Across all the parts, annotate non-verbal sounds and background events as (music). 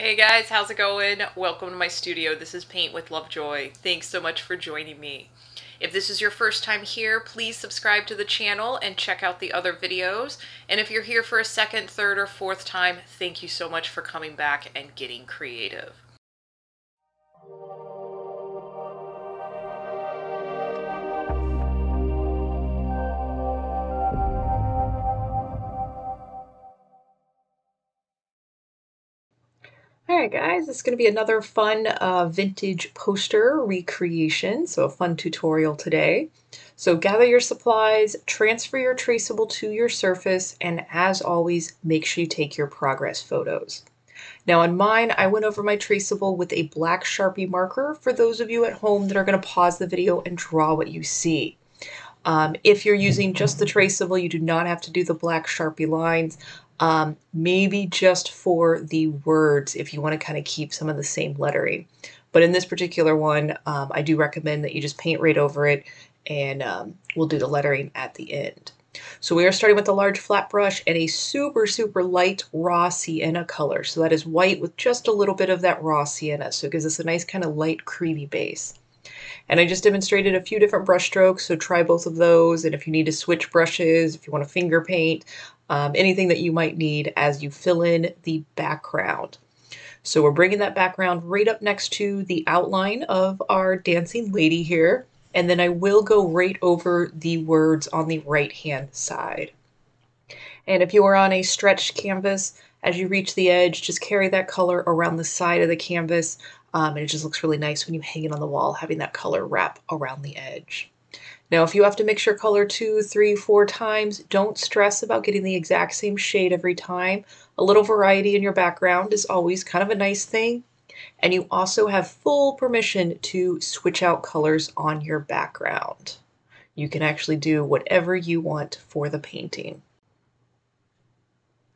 Hey guys, how's it going? Welcome to my studio. This is Paint with Lovejoy. Thanks so much for joining me. If this is your first time here, please subscribe to the channel and check out the other videos. And if you're here for a second, third, or fourth time, thank you so much for coming back and getting creative. Alright guys, this is going to be another fun uh, vintage poster recreation, so a fun tutorial today. So gather your supplies, transfer your traceable to your surface, and as always, make sure you take your progress photos. Now on mine, I went over my traceable with a black Sharpie marker for those of you at home that are going to pause the video and draw what you see. Um, if you're using just the traceable, you do not have to do the black Sharpie lines um, maybe just for the words if you want to kind of keep some of the same lettering. But in this particular one, um, I do recommend that you just paint right over it and um, we'll do the lettering at the end. So we are starting with a large flat brush and a super, super light raw sienna color. So that is white with just a little bit of that raw sienna. So it gives us a nice kind of light creamy base. And I just demonstrated a few different brush strokes, so try both of those. And if you need to switch brushes, if you want to finger paint, um, anything that you might need as you fill in the background. So we're bringing that background right up next to the outline of our dancing lady here. And then I will go right over the words on the right hand side. And if you are on a stretched canvas, as you reach the edge, just carry that color around the side of the canvas. Um, and it just looks really nice when you hang it on the wall, having that color wrap around the edge. Now, if you have to mix your color two, three, four times, don't stress about getting the exact same shade every time. A little variety in your background is always kind of a nice thing. And you also have full permission to switch out colors on your background. You can actually do whatever you want for the painting.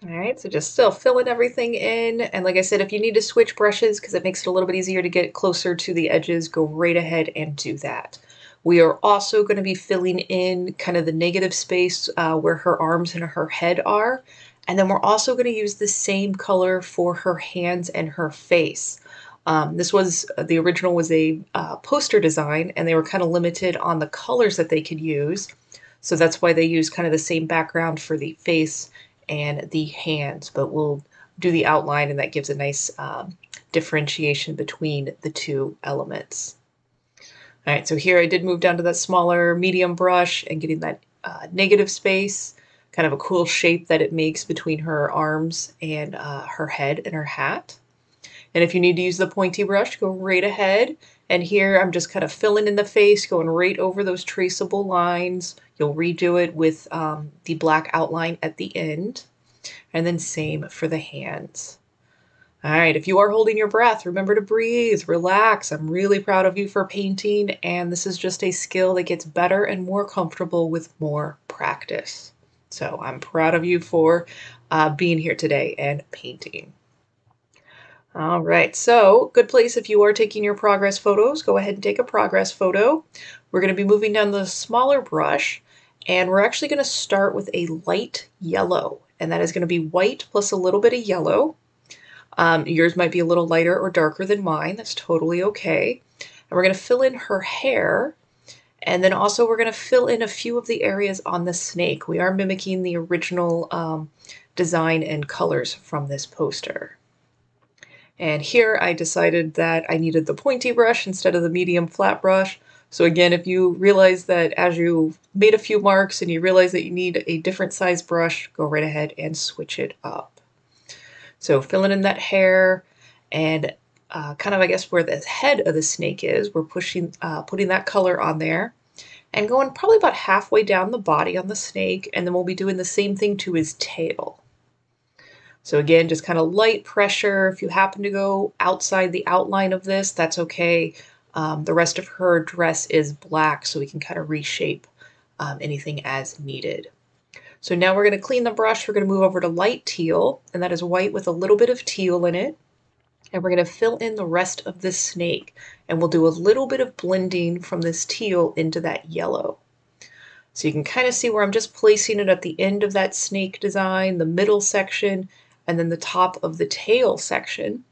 All right, so just still filling everything in. And like I said, if you need to switch brushes because it makes it a little bit easier to get closer to the edges, go right ahead and do that. We are also going to be filling in kind of the negative space uh, where her arms and her head are. And then we're also going to use the same color for her hands and her face. Um, this was, the original was a uh, poster design and they were kind of limited on the colors that they could use. So that's why they use kind of the same background for the face and the hands, but we'll do the outline and that gives a nice um, differentiation between the two elements. All right, so here I did move down to that smaller medium brush and getting that uh, negative space, kind of a cool shape that it makes between her arms and uh, her head and her hat. And if you need to use the pointy brush, go right ahead. And here I'm just kind of filling in the face, going right over those traceable lines. You'll redo it with um, the black outline at the end. And then same for the hands. All right, if you are holding your breath, remember to breathe, relax. I'm really proud of you for painting, and this is just a skill that gets better and more comfortable with more practice. So I'm proud of you for uh, being here today and painting. All right, so good place if you are taking your progress photos. Go ahead and take a progress photo. We're going to be moving down the smaller brush, and we're actually going to start with a light yellow, and that is going to be white plus a little bit of yellow. Um, yours might be a little lighter or darker than mine. That's totally okay. And we're going to fill in her hair. And then also we're going to fill in a few of the areas on the snake. We are mimicking the original um, design and colors from this poster. And here I decided that I needed the pointy brush instead of the medium flat brush. So again, if you realize that as you made a few marks and you realize that you need a different size brush, go right ahead and switch it up. So filling in that hair and uh, kind of, I guess, where the head of the snake is, we're pushing, uh, putting that color on there and going probably about halfway down the body on the snake. And then we'll be doing the same thing to his tail. So again, just kind of light pressure. If you happen to go outside the outline of this, that's okay. Um, the rest of her dress is black, so we can kind of reshape um, anything as needed. So now we're going to clean the brush. We're going to move over to light teal, and that is white with a little bit of teal in it. And we're going to fill in the rest of this snake. And we'll do a little bit of blending from this teal into that yellow. So you can kind of see where I'm just placing it at the end of that snake design, the middle section, and then the top of the tail section.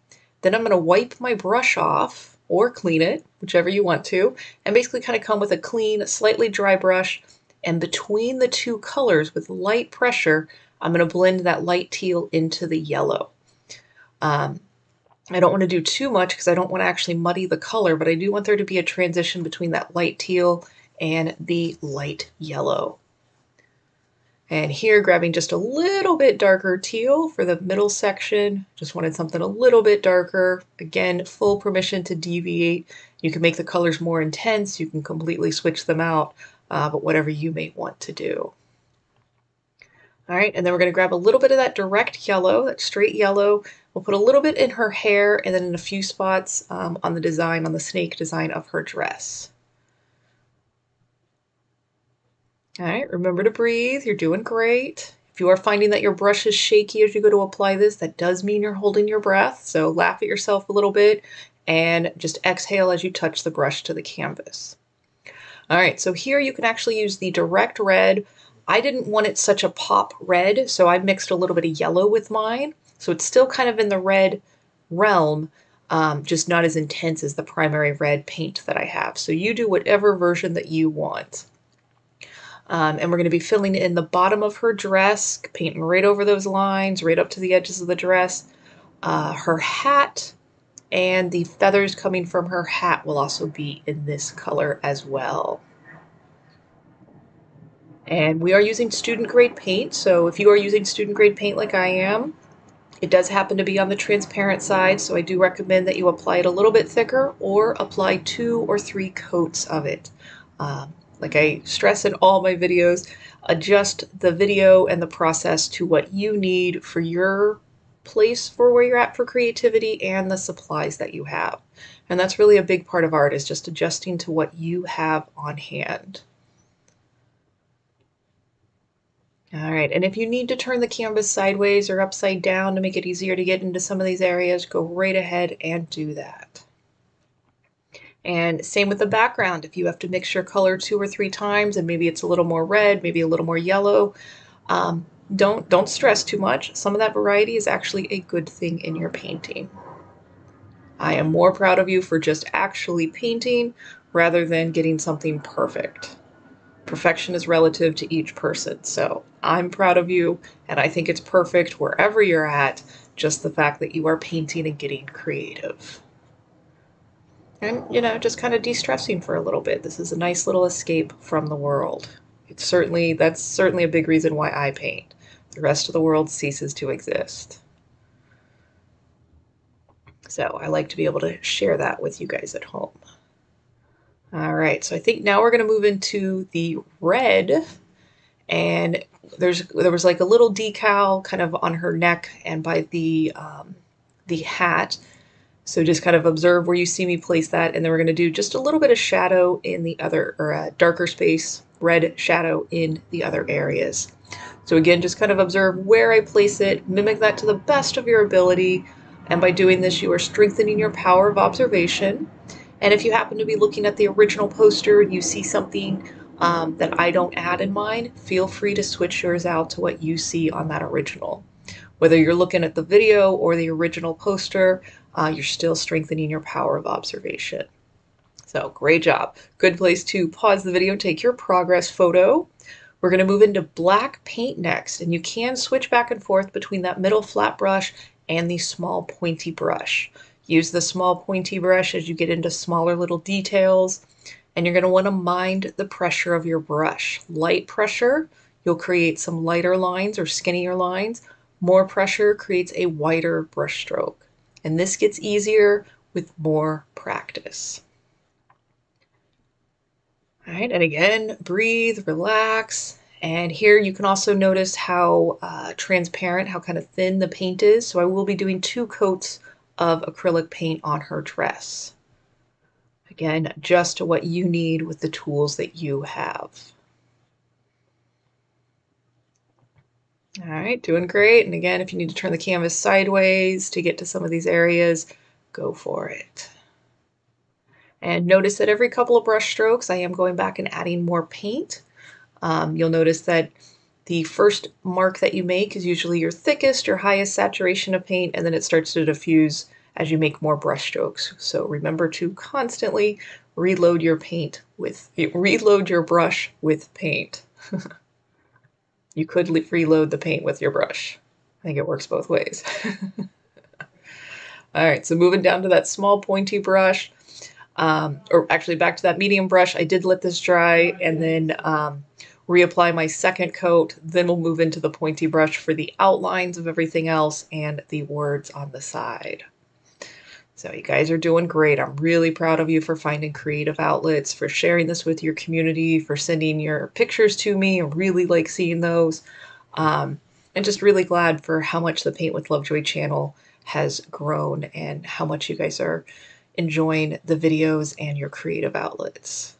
Then I'm going to wipe my brush off or clean it, whichever you want to, and basically kind of come with a clean, slightly dry brush. And between the two colors with light pressure, I'm going to blend that light teal into the yellow. Um, I don't want to do too much because I don't want to actually muddy the color, but I do want there to be a transition between that light teal and the light yellow. And here grabbing just a little bit darker teal for the middle section. Just wanted something a little bit darker. Again, full permission to deviate. You can make the colors more intense. You can completely switch them out, uh, but whatever you may want to do. All right, and then we're going to grab a little bit of that direct yellow, that straight yellow. We'll put a little bit in her hair and then in a few spots um, on the design, on the snake design of her dress. All right, remember to breathe. You're doing great. If you are finding that your brush is shaky as you go to apply this, that does mean you're holding your breath. So laugh at yourself a little bit and just exhale as you touch the brush to the canvas. All right, so here you can actually use the direct red. I didn't want it such a pop red, so I mixed a little bit of yellow with mine. So it's still kind of in the red realm, um, just not as intense as the primary red paint that I have. So you do whatever version that you want. Um, and we're going to be filling in the bottom of her dress, painting right over those lines, right up to the edges of the dress. Uh, her hat and the feathers coming from her hat will also be in this color as well. And we are using student grade paint, so if you are using student grade paint like I am, it does happen to be on the transparent side, so I do recommend that you apply it a little bit thicker or apply two or three coats of it. Um, like I stress in all my videos, adjust the video and the process to what you need for your place for where you're at for creativity and the supplies that you have. And that's really a big part of art is just adjusting to what you have on hand. All right, and if you need to turn the canvas sideways or upside down to make it easier to get into some of these areas, go right ahead and do that. And same with the background. If you have to mix your color two or three times and maybe it's a little more red, maybe a little more yellow, um, don't, don't stress too much. Some of that variety is actually a good thing in your painting. I am more proud of you for just actually painting rather than getting something perfect. Perfection is relative to each person, so I'm proud of you and I think it's perfect wherever you're at, just the fact that you are painting and getting creative and you know just kind of de-stressing for a little bit this is a nice little escape from the world it's certainly that's certainly a big reason why i paint the rest of the world ceases to exist. So i like to be able to share that with you guys at home. All right so i think now we're going to move into the red. And there's there was like a little decal kind of on her neck and by the um, the hat. So just kind of observe where you see me place that, and then we're going to do just a little bit of shadow in the other, or a darker space, red shadow in the other areas. So again, just kind of observe where I place it, mimic that to the best of your ability, and by doing this, you are strengthening your power of observation. And if you happen to be looking at the original poster and you see something um, that I don't add in mine, feel free to switch yours out to what you see on that original. Whether you're looking at the video or the original poster, uh, you're still strengthening your power of observation. So great job. Good place to pause the video, take your progress photo. We're going to move into black paint next, and you can switch back and forth between that middle flat brush and the small pointy brush. Use the small pointy brush as you get into smaller little details, and you're going to want to mind the pressure of your brush. Light pressure, you'll create some lighter lines or skinnier lines. More pressure creates a wider brush stroke. And this gets easier with more practice. All right, and again, breathe, relax. And here you can also notice how uh, transparent, how kind of thin the paint is. So I will be doing two coats of acrylic paint on her dress. Again, just to what you need with the tools that you have. All right, doing great. And again, if you need to turn the canvas sideways to get to some of these areas, go for it. And notice that every couple of brush strokes, I am going back and adding more paint. Um, you'll notice that the first mark that you make is usually your thickest, your highest saturation of paint, and then it starts to diffuse as you make more brush strokes. So remember to constantly reload your paint with, reload your brush with paint. (laughs) you could reload the paint with your brush. I think it works both ways. (laughs) All right, so moving down to that small pointy brush, um, or actually back to that medium brush, I did let this dry and then um, reapply my second coat. Then we'll move into the pointy brush for the outlines of everything else and the words on the side. So you guys are doing great. I'm really proud of you for finding creative outlets, for sharing this with your community, for sending your pictures to me. I really like seeing those. Um, and just really glad for how much the Paint with Lovejoy channel has grown and how much you guys are enjoying the videos and your creative outlets.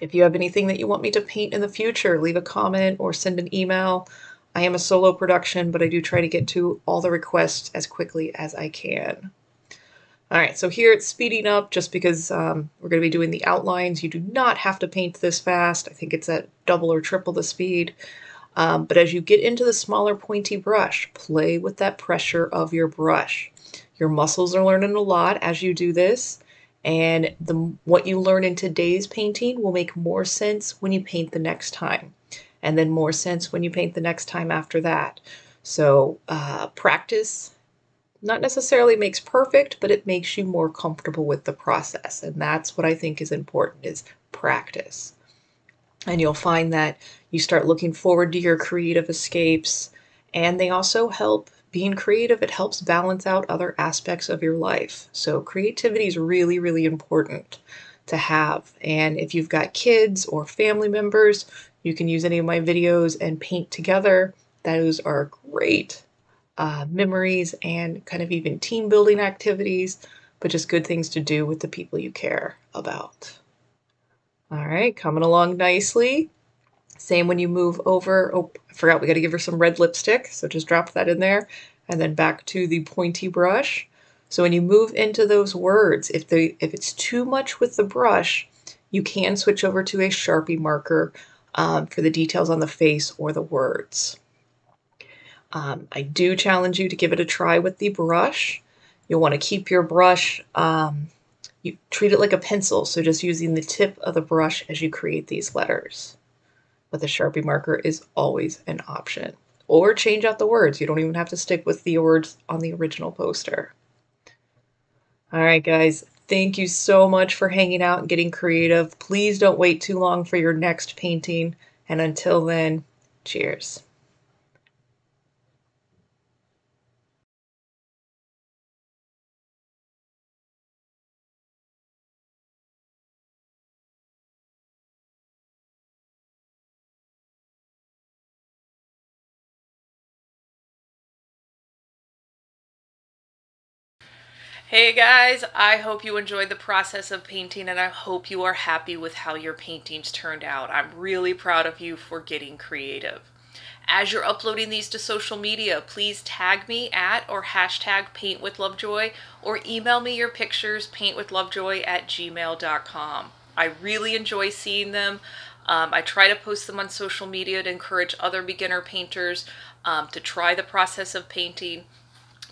If you have anything that you want me to paint in the future, leave a comment or send an email. I am a solo production, but I do try to get to all the requests as quickly as I can. All right, so here it's speeding up just because um, we're going to be doing the outlines. You do not have to paint this fast. I think it's at double or triple the speed. Um, but as you get into the smaller pointy brush, play with that pressure of your brush. Your muscles are learning a lot as you do this, and the what you learn in today's painting will make more sense when you paint the next time, and then more sense when you paint the next time after that. So uh, practice not necessarily makes perfect, but it makes you more comfortable with the process, and that's what I think is important is practice. And you'll find that you start looking forward to your creative escapes, and they also help being creative, it helps balance out other aspects of your life. So, creativity is really, really important to have. And if you've got kids or family members, you can use any of my videos and paint together. Those are great uh, memories and kind of even team building activities, but just good things to do with the people you care about. All right, coming along nicely. Same when you move over. Oh, I forgot we got to give her some red lipstick. So just drop that in there and then back to the pointy brush. So when you move into those words, if they if it's too much with the brush, you can switch over to a Sharpie marker um, for the details on the face or the words. Um, I do challenge you to give it a try with the brush. You'll want to keep your brush um, you treat it like a pencil, so just using the tip of the brush as you create these letters. But the Sharpie marker is always an option. Or change out the words. You don't even have to stick with the words on the original poster. All right, guys, thank you so much for hanging out and getting creative. Please don't wait too long for your next painting. And until then, cheers. Hey guys, I hope you enjoyed the process of painting and I hope you are happy with how your paintings turned out. I'm really proud of you for getting creative. As you're uploading these to social media, please tag me at or hashtag paintwithlovejoy or email me your pictures paintwithlovejoy at gmail.com. I really enjoy seeing them. Um, I try to post them on social media to encourage other beginner painters um, to try the process of painting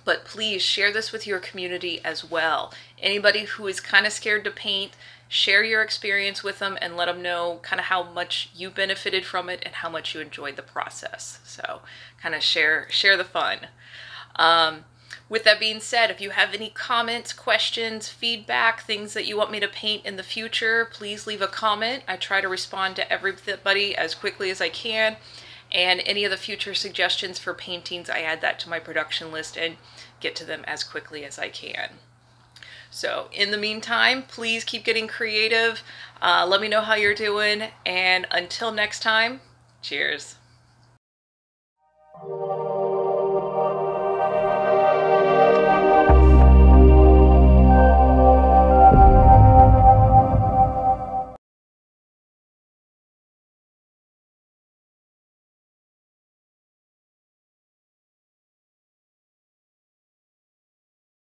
but please share this with your community as well. Anybody who is kind of scared to paint, share your experience with them and let them know kind of how much you benefited from it and how much you enjoyed the process. So kind of share share the fun. Um, with that being said, if you have any comments, questions, feedback, things that you want me to paint in the future, please leave a comment. I try to respond to everybody as quickly as I can. And any of the future suggestions for paintings, I add that to my production list and get to them as quickly as I can. So in the meantime, please keep getting creative. Uh, let me know how you're doing. And until next time, cheers.